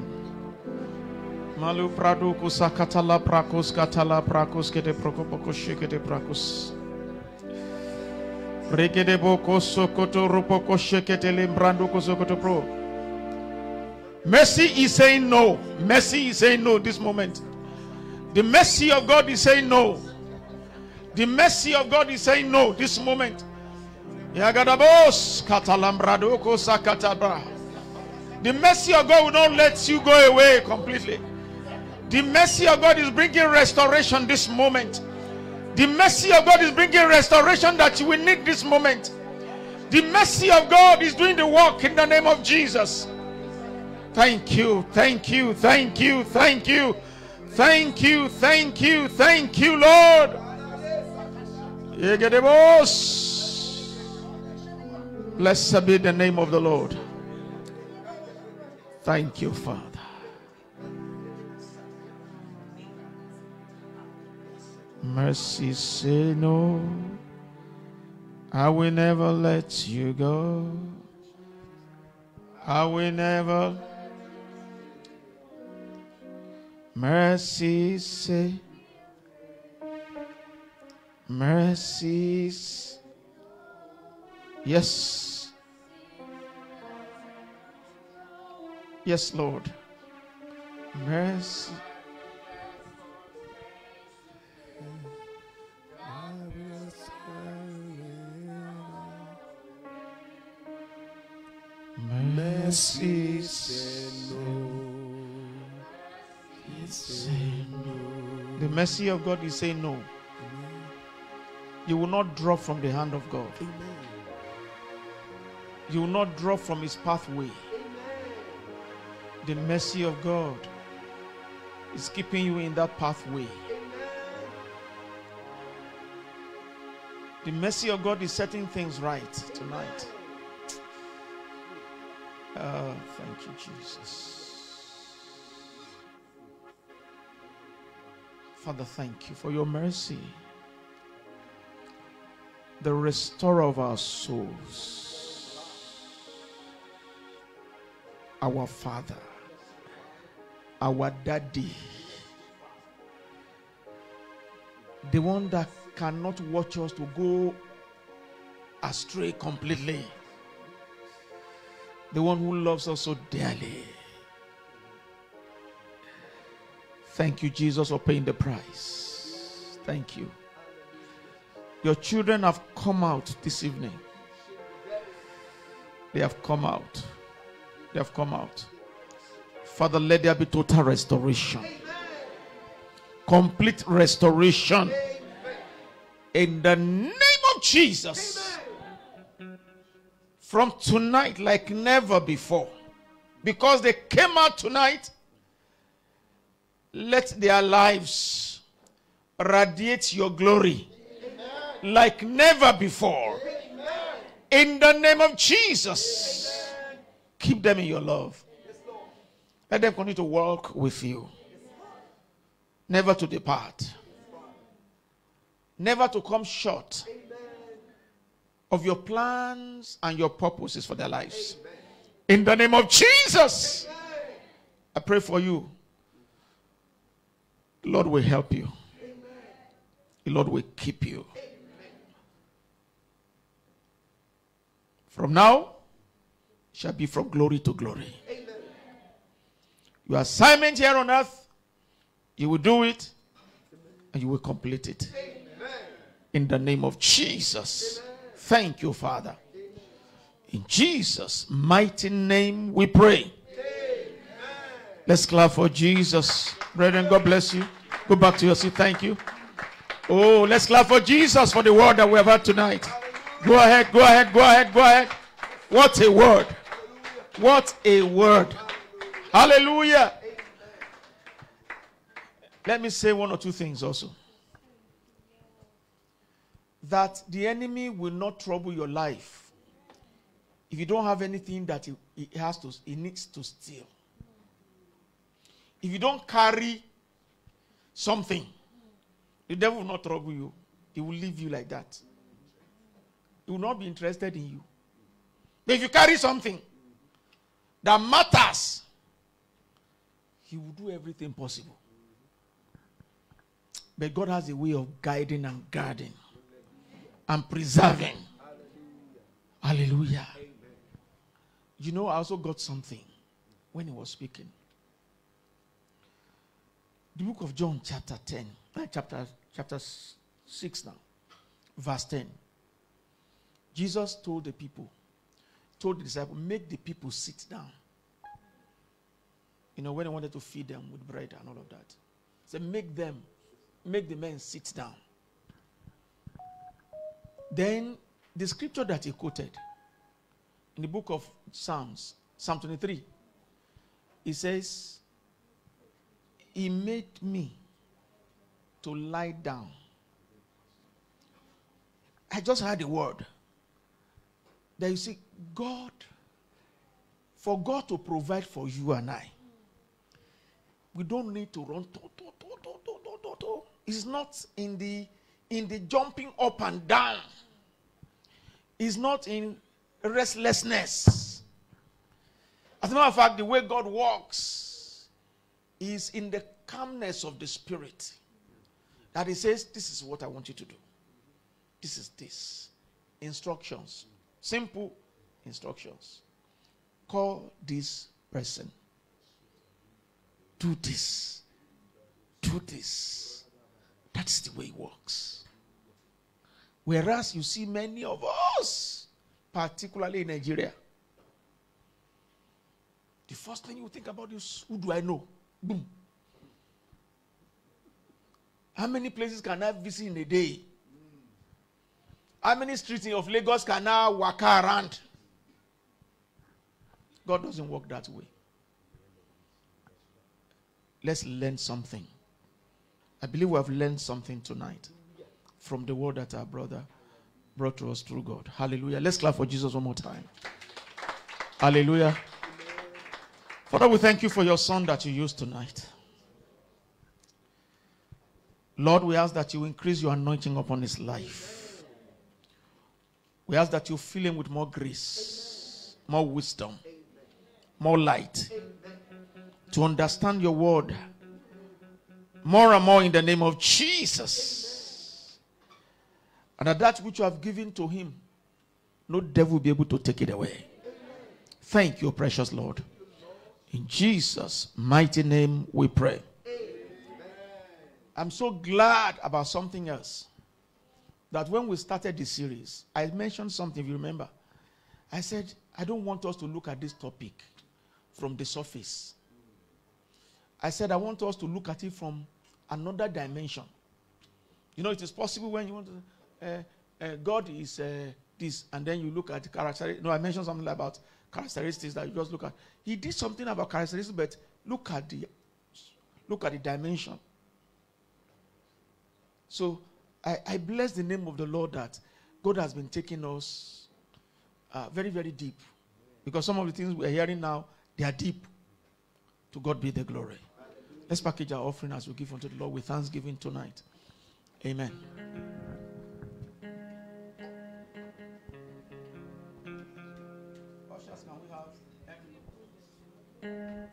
Malu prado kusakatala prakos katala prakos kete prokopoko shekete prakos. Rekede boko sokoto rupoko shekete limbrando kosokoto pro. Mercy is saying no. Mercy is saying no this moment. The mercy of God is saying no. The mercy of God is saying no this moment. The mercy of God will not let you go away completely. The mercy of God is bringing restoration this moment. The mercy of God is bringing restoration that you will need this moment. The mercy of God is doing the work in the name of Jesus. Thank you, thank you, thank you, thank you, thank you, thank you, thank you, Lord. Blessed be the name of the Lord. Thank you, Father. Mercy say no. I will never let you go. I will never. Mercy say. Mercies. Yes. Yes, Lord. Mercy. Mercy say no. The mercy of God is saying no. You will not drop from the hand of God. You will not drop from His pathway. The mercy of God is keeping you in that pathway. The mercy of God is setting things right tonight. Oh, thank you, Jesus. Father, thank you for your mercy. The restorer of our souls, our Father, our Daddy, the one that cannot watch us to go astray completely, the one who loves us so dearly. Thank you, Jesus, for paying the price. Thank you. Your children have come out this evening. They have come out. They have come out. Father, let there be total restoration, complete restoration in the name of Jesus. From tonight, like never before, because they came out tonight, let their lives radiate your glory like never before. In the name of Jesus, keep them in your love. Let them continue to walk with you. Never to depart. Never to come short of your plans and your purposes for their lives. In the name of Jesus, I pray for you. The Lord will help you. The Lord will keep you. From now, shall be from glory to glory. Your assignment here on earth, you will do it and you will complete it. In the name of Jesus. Thank you, Father. In Jesus' mighty name we pray. Let's clap for Jesus. Brethren, God bless you. Go back to your seat. Thank you. Oh, let's clap for Jesus for the word that we have had tonight. Go ahead, go ahead, go ahead, go ahead. What a word. What a word. Hallelujah. Let me say one or two things also. That the enemy will not trouble your life if you don't have anything that he, he has to he needs to steal. If you don't carry something, the devil will not trouble you. He will leave you like that. He will not be interested in you. But if you carry something that matters, he will do everything possible. But God has a way of guiding and guarding and preserving. Hallelujah. You know, I also got something when he was speaking. The book of John, chapter 10, uh, chapter, chapter 6 now, verse 10. Jesus told the people, told the disciples, make the people sit down. You know, when he wanted to feed them with bread and all of that. Said, make them, make the men sit down. Then the scripture that he quoted in the book of Psalms, Psalm 23, he says, He made me to lie down. I just heard a word that you see, God, for God to provide for you and I, we don't need to run. To, to, to, to, to, to, to. It's not in the in the jumping up and down. It's not in restlessness. As a matter of fact, the way God walks is in the calmness of the spirit. That He says, This is what I want you to do. This is this. Instructions. Simple instructions. Call this person. Do this. Do this. That's the way it works. Whereas you see many of us, particularly in Nigeria, the first thing you think about is who do I know? Boom. How many places can I visit in a day? How many streets of Lagos can I walk around? God doesn't work that way. Let's learn something. I believe we have learned something tonight from the word that our brother brought to us through God. Hallelujah. Let's clap for Jesus one more time. Hallelujah. Father, we thank you for your son that you used tonight. Lord, we ask that you increase your anointing upon his life. We ask that you fill him with more grace, more wisdom, more light to understand your word more and more in the name of Jesus. And that that which you have given to him, no devil will be able to take it away. Thank you, precious Lord. In Jesus' mighty name we pray. I'm so glad about something else. That when we started the series, I mentioned something, if you remember. I said, I don't want us to look at this topic from the surface. I said, I want us to look at it from another dimension. You know, it is possible when you want to, uh, uh, God is uh, this, and then you look at the character. No, I mentioned something about characteristics that you just look at. He did something about characteristics, but look at the look at the dimension. So I, I bless the name of the Lord that God has been taking us uh, very, very deep. Because some of the things we're hearing now, they are deep. To God be the glory. Let's package our offering as we give unto the Lord with thanksgiving tonight. Amen. Hallelujah.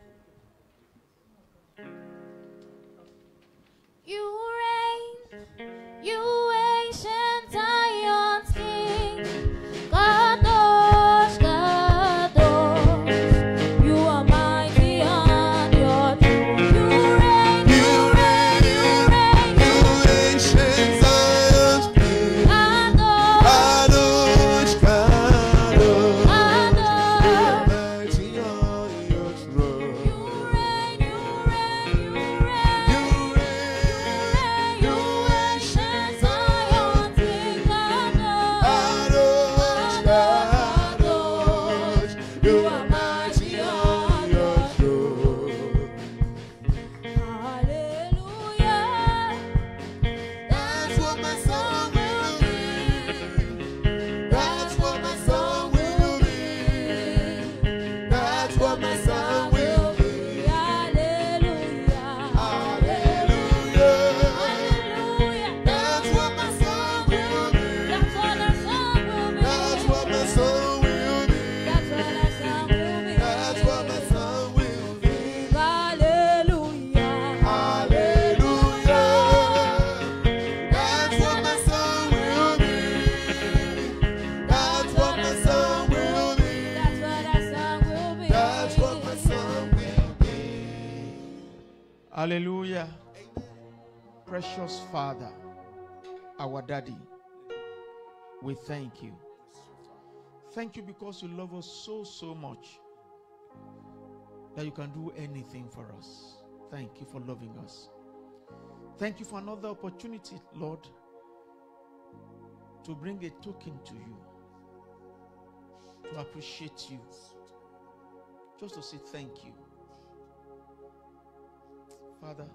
Daddy, we thank you. Thank you because you love us so, so much that you can do anything for us. Thank you for loving us. Thank you for another opportunity, Lord, to bring a token to you, to appreciate you, just to say thank you. Father,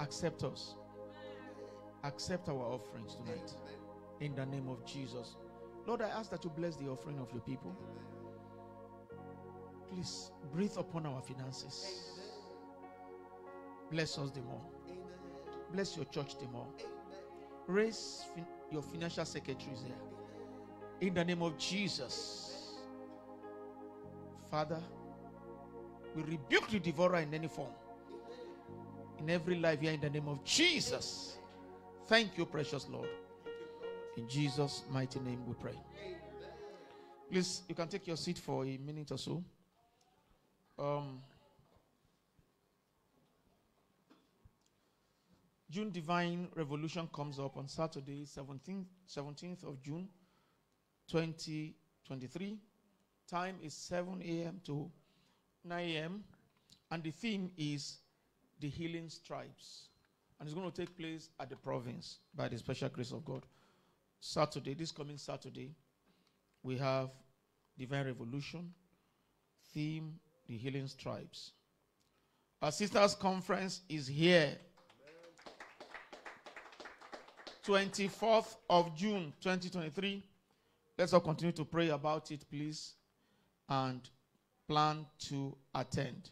accept us. Accept our offerings tonight. In the name of Jesus. Lord, I ask that you bless the offering of your people. Please breathe upon our finances. Bless us the more. Bless your church the more. Raise fin- your financial secretaries there. In the name of Jesus. Father, we rebuke the devourer in any form in every life here in the name of Jesus. Thank you, precious Lord. In Jesus' mighty name we pray. Please, you can take your seat for a minute or so. Um, June Divine Revolution comes up on Saturday, 17th, 17th of June, 2023. Time is 7 a.m. to 9 a.m. And the theme is the healing stripes. And it's going to take place at the province by the special grace of God. Saturday, this coming Saturday, we have Divine Revolution, theme the healing stripes. Our sisters' conference is here. 24th of June 2023. Let's all continue to pray about it, please, and plan to attend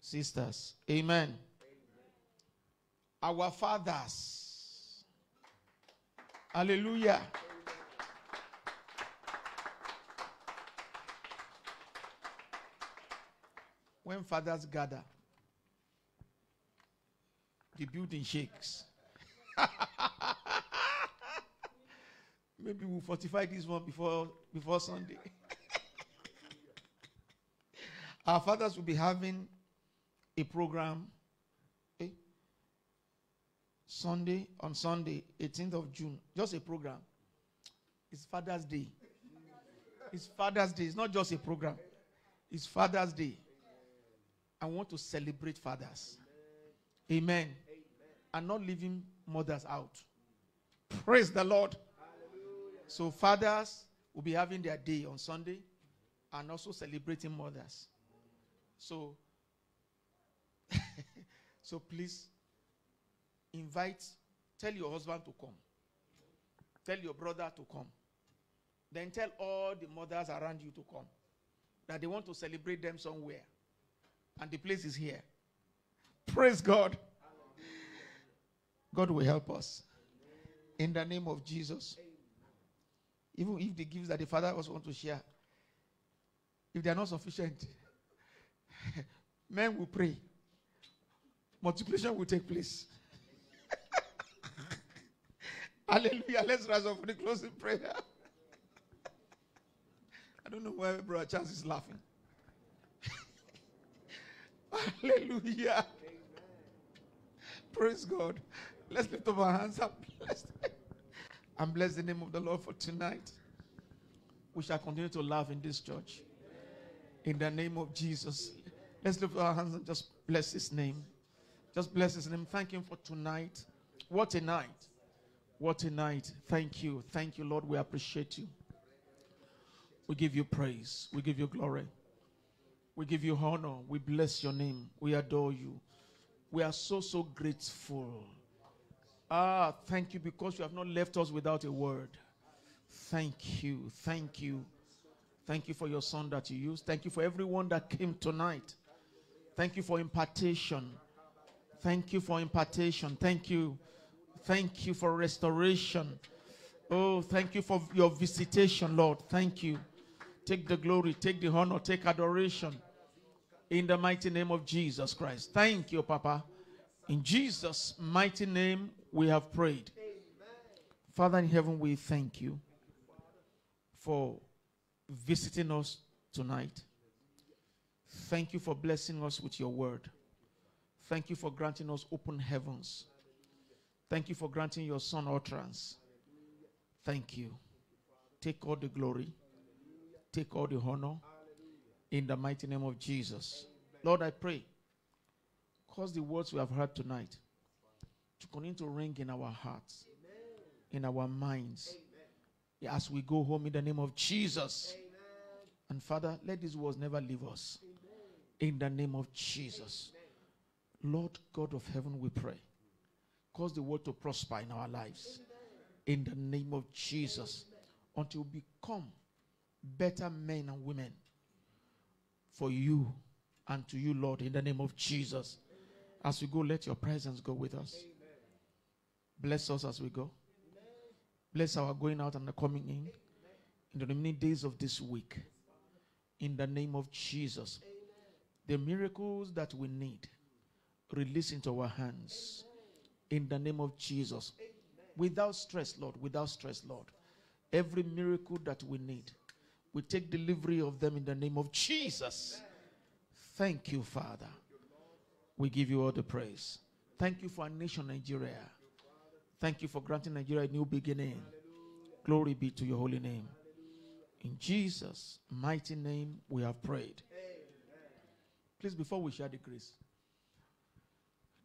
sisters. Amen. Our fathers. Hallelujah. When fathers gather, the building shakes. Maybe we'll fortify this one before before Sunday. Our fathers will be having a program? Sunday on Sunday, 18th of June. Just a program. It's Father's Day. It's Father's Day. It's not just a program. It's Father's Day. I want to celebrate fathers. Amen. And not leaving mothers out. Praise the Lord. So fathers will be having their day on Sunday and also celebrating mothers. So so please invite, tell your husband to come. Tell your brother to come. Then tell all the mothers around you to come. That they want to celebrate them somewhere. and the place is here. Praise God. God will help us. In the name of Jesus. Even if the gifts that the Father also want to share, if they are not sufficient, men will pray. Multiplication will take place. Hallelujah. Let's rise up for the closing prayer. I don't know why Brother Charles is laughing. Hallelujah. Praise God. Let's lift up our hands and bless, and bless the name of the Lord for tonight. We shall continue to laugh in this church. In the name of Jesus. Let's lift our hands and just bless his name. Just bless his name. Thank him for tonight. What a night. What a night. Thank you. Thank you, Lord. We appreciate you. We give you praise. We give you glory. We give you honor. We bless your name. We adore you. We are so, so grateful. Ah, thank you because you have not left us without a word. Thank you. Thank you. Thank you for your son that you used. Thank you for everyone that came tonight. Thank you for impartation. Thank you for impartation. Thank you. Thank you for restoration. Oh, thank you for your visitation, Lord. Thank you. Take the glory, take the honor, take adoration. In the mighty name of Jesus Christ. Thank you, Papa. In Jesus' mighty name, we have prayed. Father in heaven, we thank you for visiting us tonight. Thank you for blessing us with your word. Thank you for granting us open heavens. Thank you for granting your son utterance. Thank you. Take all the glory, take all the honor in the mighty name of Jesus. Lord, I pray, cause the words we have heard tonight to continue to ring in our hearts, in our minds, as we go home in the name of Jesus. And Father, let these words never leave us. In the name of Jesus. Lord God of heaven, we pray. Cause the word to prosper in our lives. In the name of Jesus. Until we become better men and women for you and to you, Lord, in the name of Jesus. As we go, let your presence go with us. Bless us as we go. Bless our going out and the coming in in the remaining days of this week. In the name of Jesus. The miracles that we need, release into our hands. In the name of Jesus. Without stress, Lord. Without stress, Lord. Every miracle that we need, we take delivery of them in the name of Jesus. Thank you, Father. We give you all the praise. Thank you for our nation, Nigeria. Thank you for granting Nigeria a new beginning. Glory be to your holy name. In Jesus' mighty name, we have prayed. Please, before we share the grace,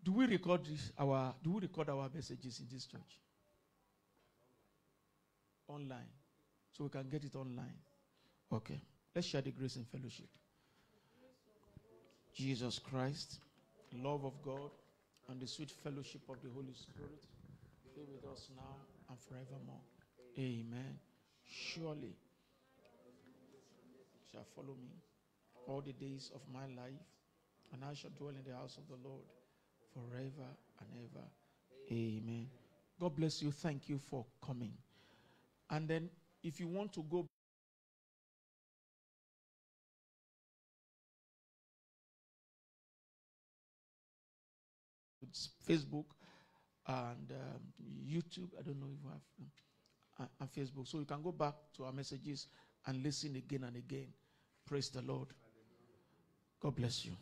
do we record this, our do we record our messages in this church? Online. So we can get it online. Okay. Let's share the grace and fellowship. Jesus Christ, love of God, and the sweet fellowship of the Holy Spirit be with us now and forevermore. Amen. Surely shall follow me all the days of my life, and I shall dwell in the house of the Lord forever and ever. Amen. God bless you. Thank you for coming. And then, if you want to go Facebook and um, YouTube. I don't know if you have um, and, and Facebook. So you can go back to our messages and listen again and again. Praise the Lord. God bless you.